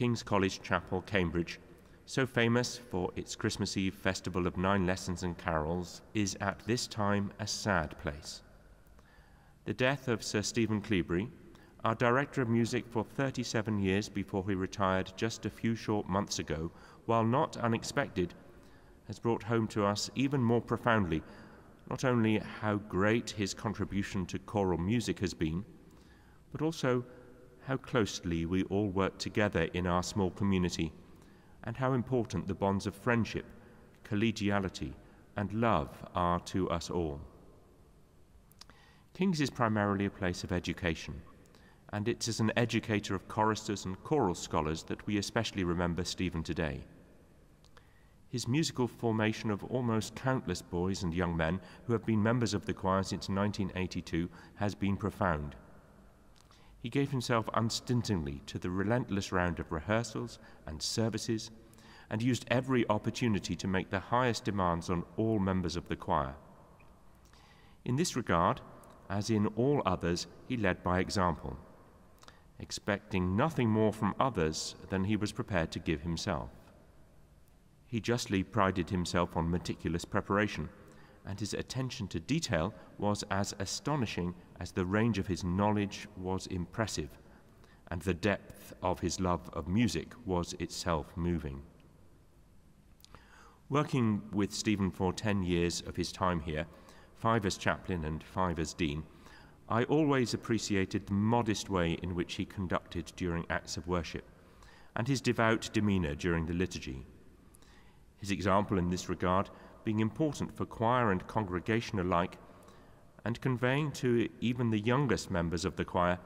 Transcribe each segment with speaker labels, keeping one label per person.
Speaker 1: King's College Chapel, Cambridge, so famous for its Christmas Eve festival of nine lessons and carols, is at this time a sad place. The death of Sir Stephen Cleobury, our director of music for 37 years before he retired just a few short months ago, while not unexpected, has brought home to us even more profoundly not only how great his contribution to choral music has been, but also how closely we all work together in our small community and how important the bonds of friendship, collegiality, and love are to us all. King's is primarily a place of education, and it's as an educator of choristers and choral scholars that we especially remember Stephen today. His musical formation of almost countless boys and young men who have been members of the choir since 1982 has been profound. He gave himself unstintingly to the relentless round of rehearsals and services and used every opportunity to make the highest demands on all members of the choir. In this regard, as in all others, he led by example, expecting nothing more from others than he was prepared to give himself. He justly prided himself on meticulous preparation, and his attention to detail was as astonishing as the range of his knowledge was impressive, and the depth of his love of music was itself moving. Working with Stephen for 10 years of his time here, five as chaplain and five as dean, I always appreciated the modest way in which he conducted during acts of worship, and his devout demeanour during the liturgy. His example in this regard being important for choir and congregation alike, and conveying to even the youngest members of the choir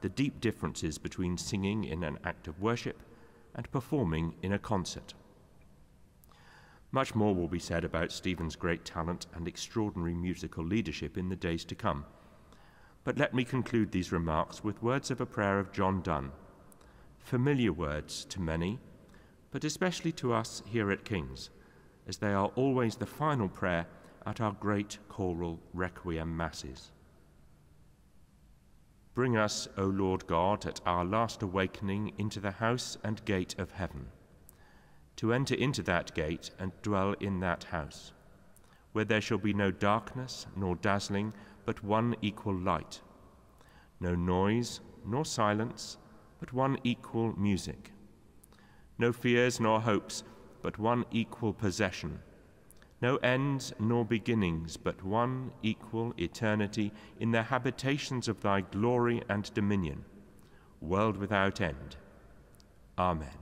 Speaker 1: the deep differences between singing in an act of worship and performing in a concert. Much more will be said about Stephen's great talent and extraordinary musical leadership in the days to come. But let me conclude these remarks with words of a prayer of John Donne, familiar words to many but especially to us here at King's, as they are always the final prayer at our great choral requiem masses. Bring us, O Lord God, at our last awakening into the house and gate of heaven, to enter into that gate and dwell in that house, where there shall be no darkness nor dazzling, but one equal light, no noise nor silence, but one equal music no fears nor hopes, but one equal possession. No ends nor beginnings, but one equal eternity in the habitations of thy glory and dominion, world without end. Amen.